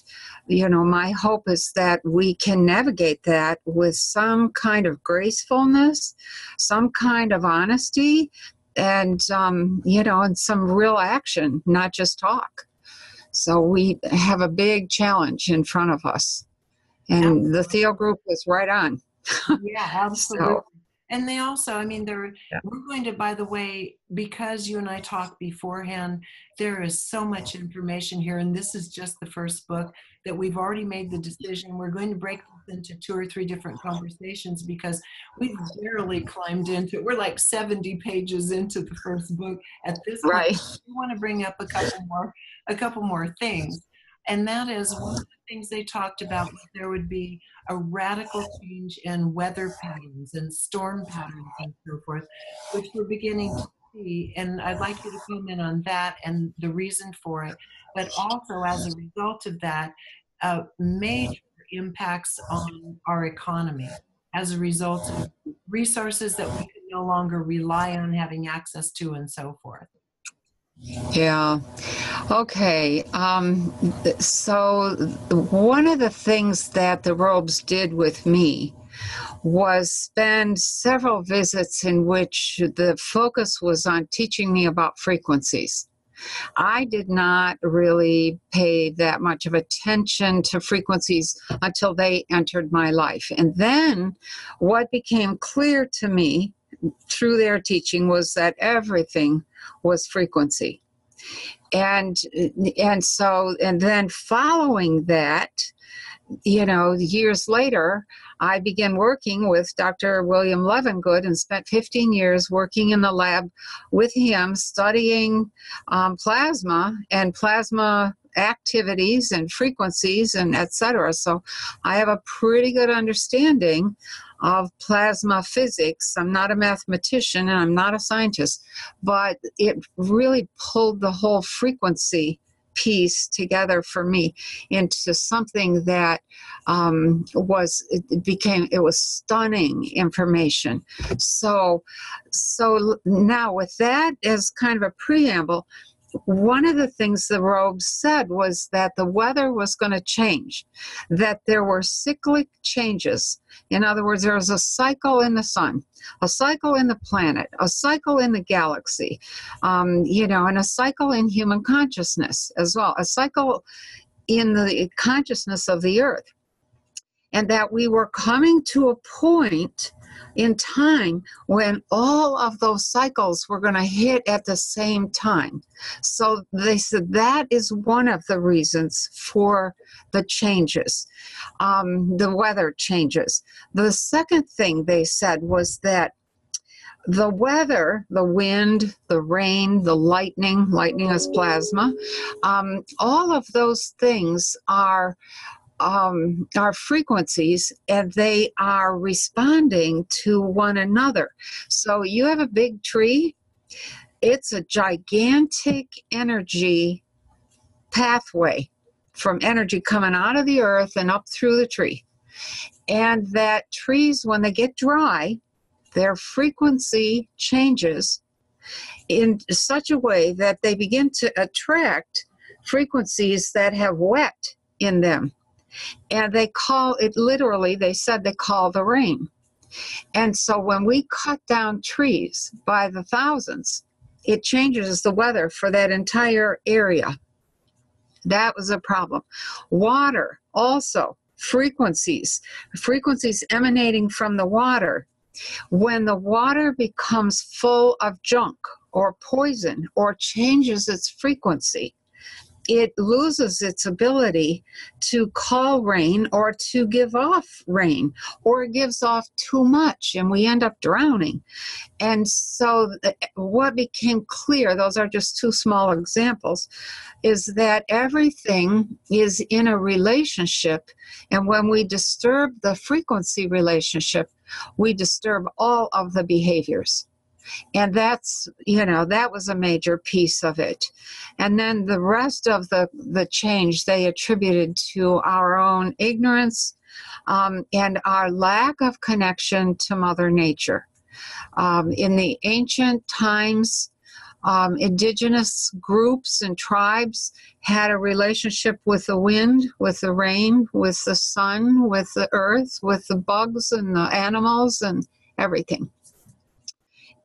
you know, my hope is that we can navigate that with some kind of gracefulness, some kind of honesty, and, um, you know, and some real action, not just talk. So we have a big challenge in front of us. And the Theo group is right on. [LAUGHS] Yeah, absolutely. so, and they also, I mean, they're, yeah. we're going to, by the way, because you and I talked beforehand, there is so much information here. And this is just the first book that we've already made the decision. We're going to break this into two or three different conversations because we've barely climbed into it. We're like 70 pages into the first book at this right. point. We want to bring up a couple more, a couple more things. And that is one of the things they talked about there would be a radical change in weather patterns and storm patterns and so forth, which we're beginning to see. And I'd like you to comment on that and the reason for it. But also, as a result of that, uh, major impacts on our economy as a result of resources that we can no longer rely on having access to and so forth. Yeah. Okay. Um, so, one of the things that the robes did with me was spend several visits in which the focus was on teaching me about frequencies. I did not really pay that much of attention to frequencies until they entered my life. And then what became clear to me through their teaching was that everything was frequency. And and so and then following that you know years later i began working with dr william levengood and spent 15 years working in the lab with him studying um, plasma and plasma activities and frequencies and etc so i have a pretty good understanding of plasma physics. I'm not a mathematician and I'm not a scientist, but it really pulled the whole frequency piece together for me into something that um, was it became it was stunning information so so now with that as kind of a preamble one of the things the robes said was that the weather was going to change, that there were cyclic changes. In other words, there was a cycle in the sun, a cycle in the planet, a cycle in the galaxy, um, you know, and a cycle in human consciousness as well, a cycle in the consciousness of the earth. And that we were coming to a point in time when all of those cycles were going to hit at the same time. So they said that is one of the reasons for the changes, um, the weather changes. The second thing they said was that the weather, the wind, the rain, the lightning, lightning is plasma, um, all of those things are um, are frequencies and they are responding to one another. So you have a big tree, it's a gigantic energy pathway from energy coming out of the earth and up through the tree. And that trees, when they get dry, their frequency changes in such a way that they begin to attract frequencies that have wet in them and they call it literally, they said they call the rain. And so when we cut down trees by the thousands, it changes the weather for that entire area. That was a problem. Water, also, frequencies, frequencies emanating from the water. When the water becomes full of junk or poison or changes its frequency, it loses its ability to call rain or to give off rain, or it gives off too much and we end up drowning. And so, what became clear, those are just two small examples, is that everything is in a relationship. And when we disturb the frequency relationship, we disturb all of the behaviors and that's you know that was a major piece of it and then the rest of the the change they attributed to our own ignorance um, and our lack of connection to mother nature Um, in the ancient times, um, indigenous groups and tribes had a relationship with the wind, with the rain, with the sun, with the earth, with the bugs and the animals and everything.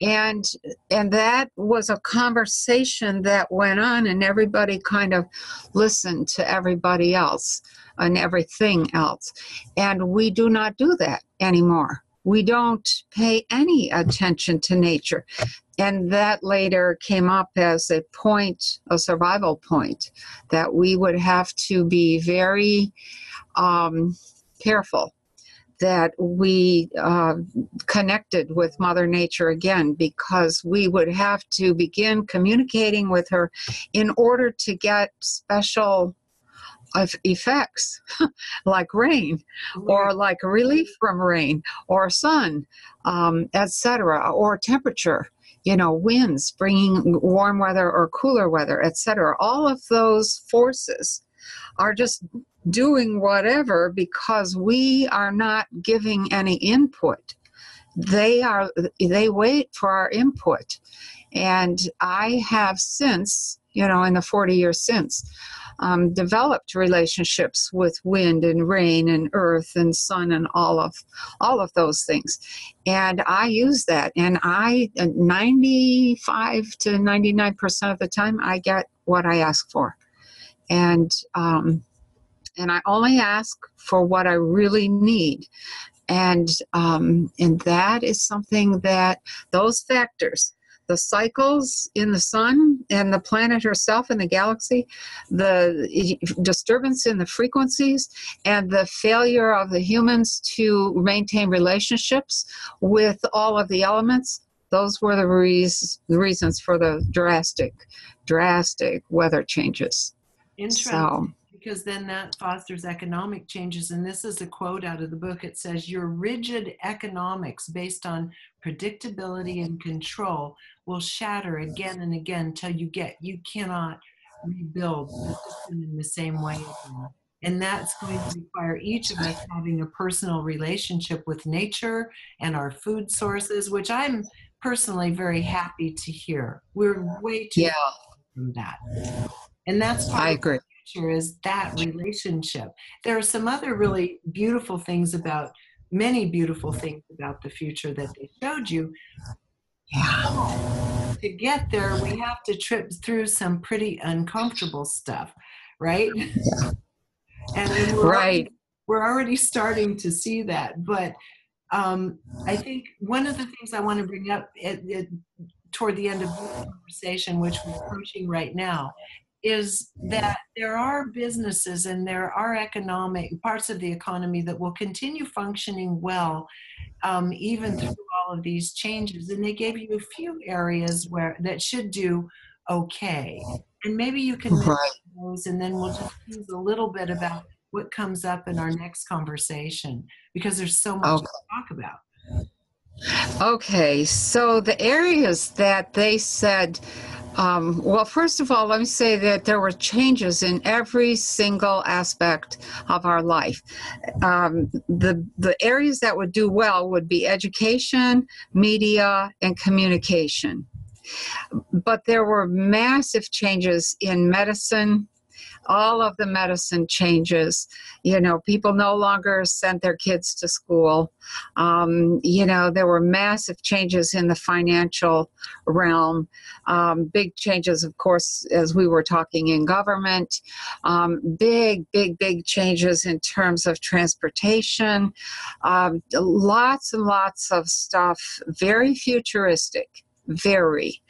And and that was a conversation that went on and everybody kind of listened to everybody else and everything else. And we do not do that anymore. We don't pay any attention to nature and that later came up as a point, a survival point, that we would have to be very um, careful that we uh, connected with Mother Nature again because we would have to begin communicating with her in order to get special effects [LAUGHS] like rain or like relief from rain or sun um, etc or temperature you know, winds bringing warm weather or cooler weather, etc. All of those forces are just doing whatever because we are not giving any input. They are they wait for our input. And I have since, you know, in the 40 years since, um, developed relationships with wind and rain and earth and sun and all of all of those things and i use that and i 95 to 99 percent of the time i get what i ask for and um, and i only ask for what i really need and um, and that is something that those factors the cycles in the sun and the planet herself and the galaxy, the disturbance in the frequencies, and the failure of the humans to maintain relationships with all of the elements. Those were the, reas- the reasons for the drastic, drastic weather changes. Interesting. So, because then that fosters economic changes. And this is a quote out of the book. It says, Your rigid economics based on predictability and control will shatter again and again until you get, you cannot rebuild the system in the same way again. And that's going to require each of us having a personal relationship with nature and our food sources, which I'm personally very happy to hear. We're way too yeah. from that. And that's I agree future is that relationship. There are some other really beautiful things about many beautiful things about the future that they showed you. Yeah. To get there, we have to trip through some pretty uncomfortable stuff, right? Yeah. And we're right. Already, we're already starting to see that. But um, I think one of the things I want to bring up at, at, toward the end of the conversation, which we're approaching right now, is that there are businesses and there are economic parts of the economy that will continue functioning well um, even through all of these changes. And they gave you a few areas where that should do okay. And maybe you can right. those and then we'll just use a little bit about what comes up in our next conversation because there's so much okay. to talk about. Okay so the areas that they said um, well, first of all, let me say that there were changes in every single aspect of our life. Um, the the areas that would do well would be education, media, and communication. But there were massive changes in medicine, all of the medicine changes. You know, people no longer sent their kids to school. Um, you know, there were massive changes in the financial realm, um, big changes, of course, as we were talking in government, um, big, big, big changes in terms of transportation, um, lots and lots of stuff, very futuristic very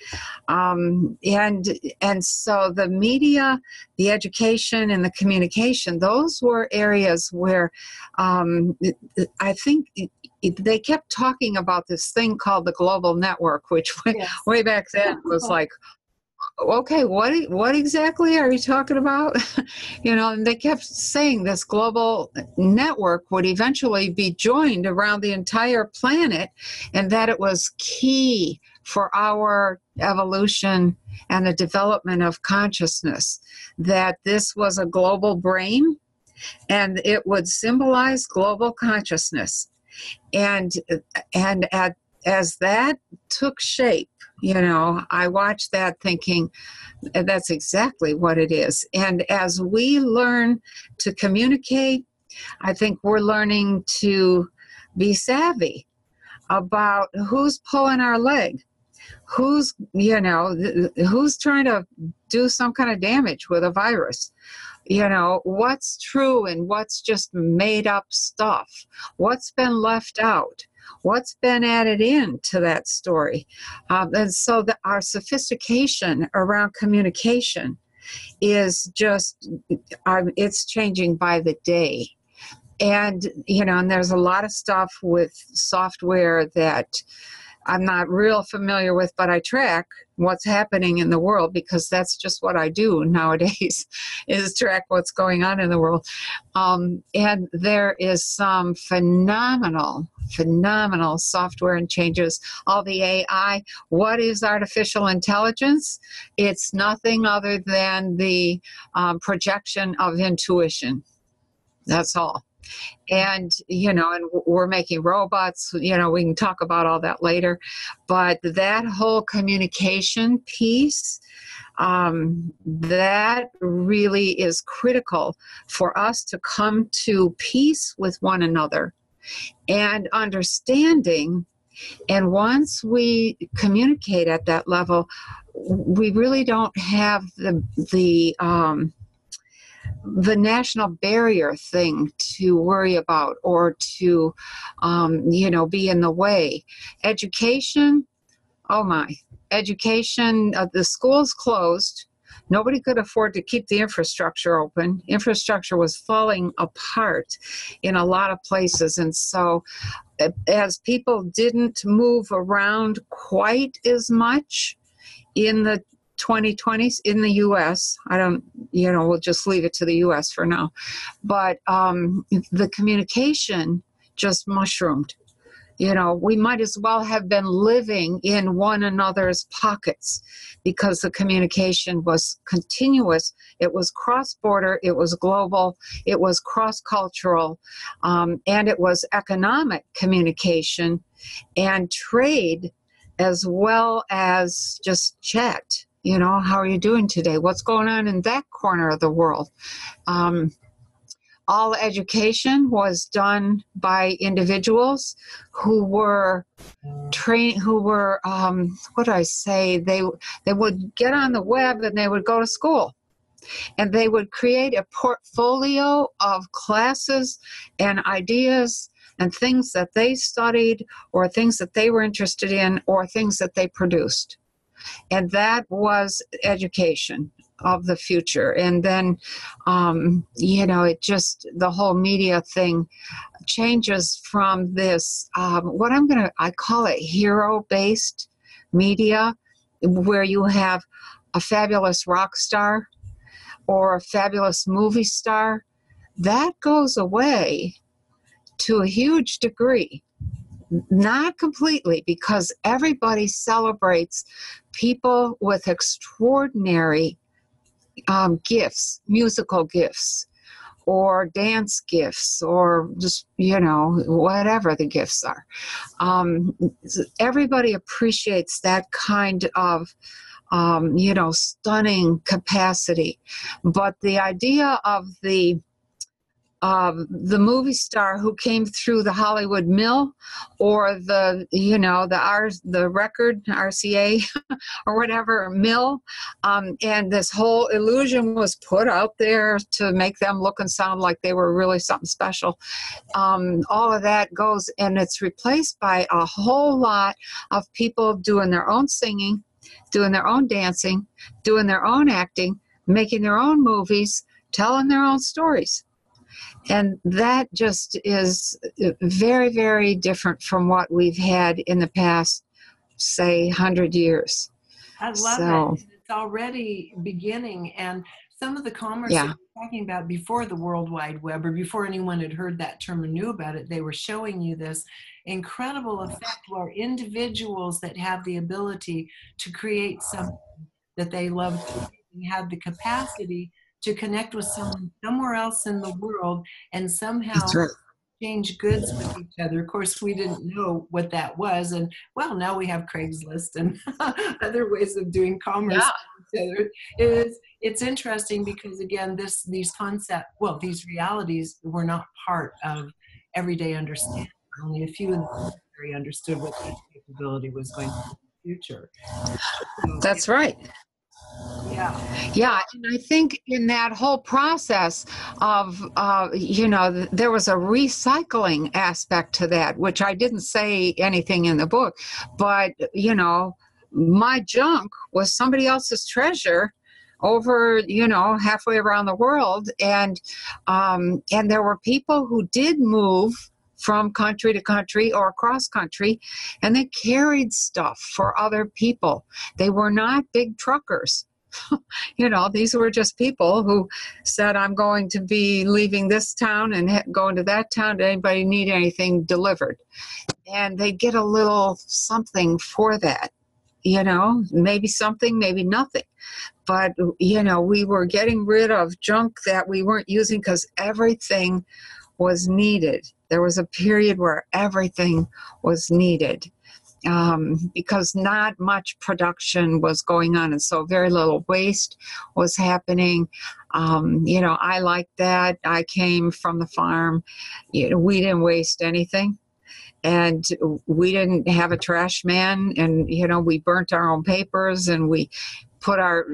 um, and and so the media the education and the communication those were areas where um, i think it, it, they kept talking about this thing called the global network which [LAUGHS] yes. way, way back then was [LAUGHS] like okay what what exactly are you talking about [LAUGHS] you know and they kept saying this global network would eventually be joined around the entire planet and that it was key for our evolution and the development of consciousness that this was a global brain and it would symbolize global consciousness and and at as that took shape, you know, I watched that thinking that's exactly what it is. And as we learn to communicate, I think we're learning to be savvy about who's pulling our leg who's you know who's trying to do some kind of damage with a virus? You know what's true and what's just made up stuff? What's been left out? What's been added in to that story? Um, and so the, our sophistication around communication is just um, it's changing by the day. And you know and there's a lot of stuff with software that I'm not real familiar with, but I track what's happening in the world because that's just what I do [LAUGHS] nowadays is track what's going on in the world. Um, and there is some phenomenal, phenomenal software and changes. All the AI. What is artificial intelligence? It's nothing other than the um, projection of intuition. That's all and you know and we're making robots you know we can talk about all that later. But that whole communication piece um, that really is critical for us to come to peace with one another and understanding. And once we communicate at that level we really don't have the the um, the national barrier thing to worry about or to, um, you know, be in the way. Education, oh my, education, uh, the schools closed. Nobody could afford to keep the infrastructure open. Infrastructure was falling apart in a lot of places. And so, as people didn't move around quite as much in the 2020s in the US. I don't, you know, we'll just leave it to the US for now. But um, the communication just mushroomed. You know, we might as well have been living in one another's pockets because the communication was continuous. It was cross border, it was global, it was cross cultural, um, and it was economic communication and trade as well as just chat you know how are you doing today? What's going on in that corner of the world? Um, all education was done by individuals who were trained who were um, what do i say? They they would get on the web and they would go to school. And they would create a portfolio of classes and ideas and things that they studied or things that they were interested in or things that they produced and that was education of the future. And then um, you know it just the whole media thing changes from this um, what i'm gonna i call it hero based media where you have a fabulous rock star or a fabulous movie star. That goes away to a huge degree not completely, because everybody celebrates people with extraordinary um, gifts, musical gifts, or dance gifts, or just, you know, whatever the gifts are. Um, everybody appreciates that kind of. Um, you know, stunning capacity. But the idea of the um, the movie star who came through the Hollywood mill, or the you know the R the record RCA [LAUGHS] or whatever mill, um, and this whole illusion was put out there to make them look and sound like they were really something special. Um, all of that goes and it's replaced by a whole lot of people doing their own singing, doing their own dancing, doing their own acting, making their own movies, telling their own stories and that just is uh, very, very different from what we've had in the past, say, 100 years. I love so, it. It's already beginning. And some of the commerce yeah. talking about before the World Wide Web or before anyone had heard that term or knew about it, they were showing you this incredible effect where individuals that have the ability to create something that they love to have the capacity to connect with someone somewhere else in the world and somehow right. exchange goods with each other. Of course, we didn't know what that was, and well, now we have Craigslist and [LAUGHS] other ways of doing commerce Yeah. with each other. It is it's interesting because again, this these concept well, these realities were not part of everyday understanding. Only a few in the military understood what that capability was going to be in the future. So, That's right. Yeah. Yeah, and I think in that whole process of, uh, you know, there was a recycling aspect to that, which I didn't say anything in the book, but, you know, my junk was somebody else's treasure over you know halfway around the world and um and there were people who did move from country to country or across country and they carried stuff for other people they were not big truckers [LAUGHS] you know, these were just people who said, I'm going to be leaving this town and going to that town. Did anybody need anything delivered? And they get a little something for that, you know, maybe something, maybe nothing. But, you know, we were getting rid of junk that we weren't using because everything was needed. There was a period where everything was needed um, because not much production was going on, and so very little waste was happening. Um, you know, I like that. I came from the farm. You know, we didn't waste anything. And we didn't have a trash man, and you know, we burnt our own papers, and we put our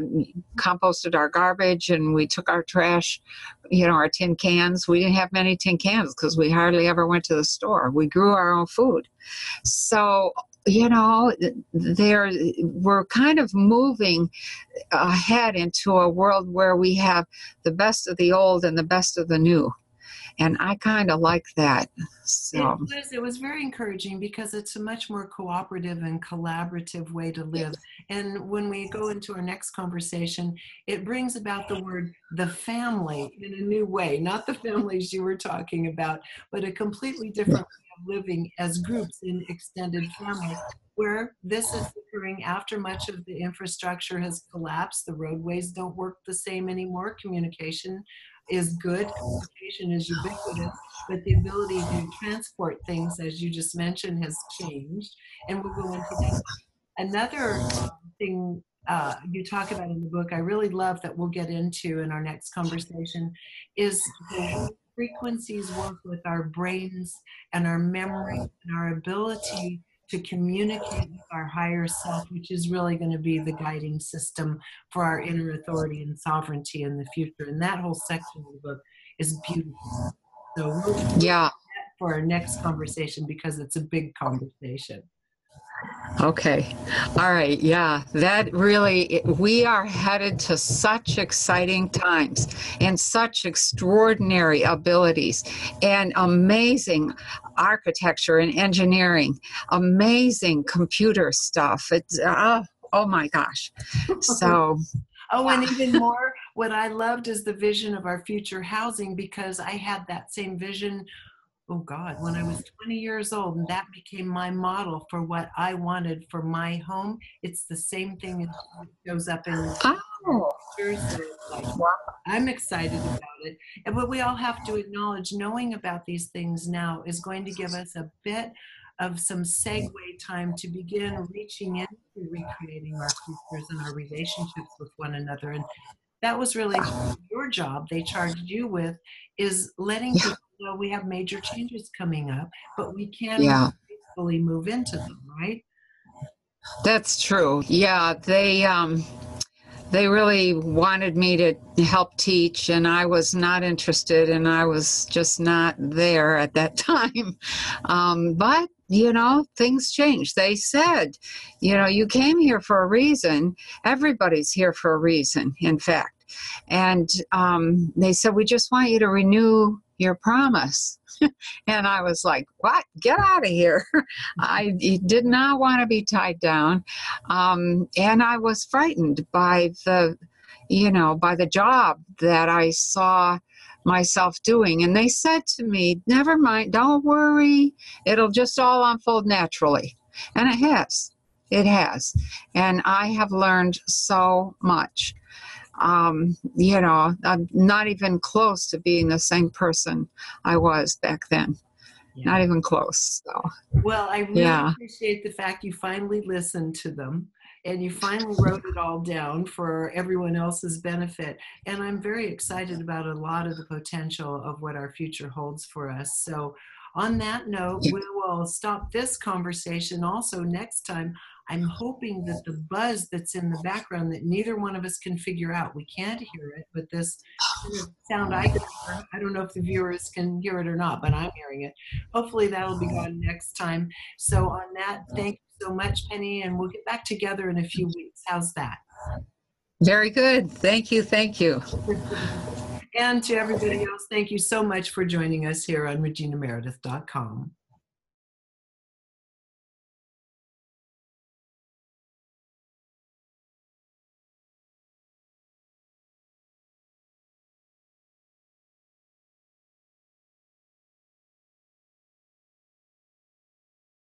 composted our garbage, and we took our trash, you know, our tin cans. We didn't have many tin cans because we hardly ever went to the store. We grew our own food, so you know there we're kind of moving ahead into a world where we have the best of the old and the best of the new and i kind of like that so It was, it was very encouraging because it's a much more cooperative and collaborative way to live. And when we go into our next conversation, it brings about the word the family in a new way, not the families you were talking about, but a completely [LAUGHS] different way of living as groups in extended family, where this is occurring after much of the infrastructure has collapsed. The roadways don't work the same anymore. Communication is good, communication is ubiquitous but the ability to transport things, as you just mentioned, has changed. And we'll go into that. Another um, thing uh, you talk about in the book, I really love that we'll get into in our next conversation, is frequencies work with our brains and our memory and our ability to communicate with our higher self, which is really going to be the guiding system for our inner authority and sovereignty in the future. And that whole section of the book is beautiful. So we'll yeah for our next conversation because it's a big conversation. Okay. All right. Yeah. That really, we are headed to such exciting times and such extraordinary abilities and amazing architecture and engineering, amazing computer stuff. It's, oh, oh my gosh. So, [LAUGHS] Oh, and ah. even more, what I loved is the vision of our future housing because I had that same vision. Oh God, when I was 20 years old, and that became my model for what I wanted for my home. It's the same thing that shows up in oh. So it's I'm excited about it. And what we all have to acknowledge, knowing about these things now is going to give us a bit of some segue time to begin reaching into recreating our futures and our relationships with one another. And that was really your job. They charged you with is letting Yeah. people know we have major changes coming up, but we can Yeah. fully move into them, right? that's true. Yeah. They, um, they really wanted me to help teach and i was not interested and i was just not there at that [LAUGHS] time. Um, but you know things changed. They said you know you came here for a reason. Everybody's here for a reason in fact. And um, they said we just want you to renew your promise and i was like what get out of here i did not want to be tied down um, and I was frightened by the, you know, by the job that I saw myself doing. And they said to me, "Never mind, don't worry, it'll just all unfold naturally," and it has. It has, and I have learned so much. Um, you know, I'm not even close to being the same person I was back then. Yeah. not even close. So Well, I really Yeah. appreciate the fact you finally listened to them and you finally wrote it all down for everyone else's benefit. And I'm very excited about a lot of the potential of what our future holds for us. So, on that note, Yeah. we will stop this conversation. Also, next time, I'm hoping that the buzz that's in the background that neither one of us can figure out, we can't hear it, but this sound I can hear, I don't know if the viewers can hear it or not, but I'm hearing it. Hopefully, that'll be gone next time. So, on that, thank you so much, Penny, and we'll get back together in a few weeks. How's that? very good. Thank you. Thank you. And to everybody else, thank you so much for joining us here on reginameredith.com.